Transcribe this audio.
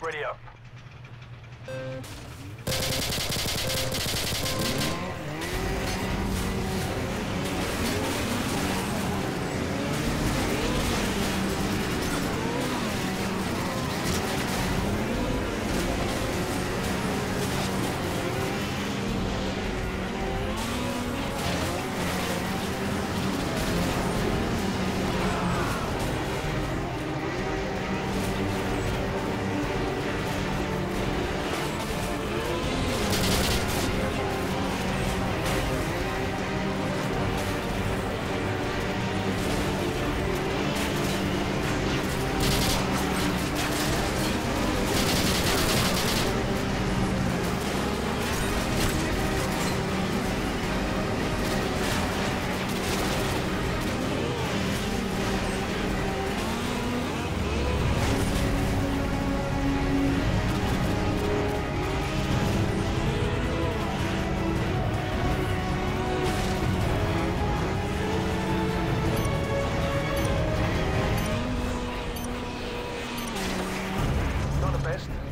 Ready best.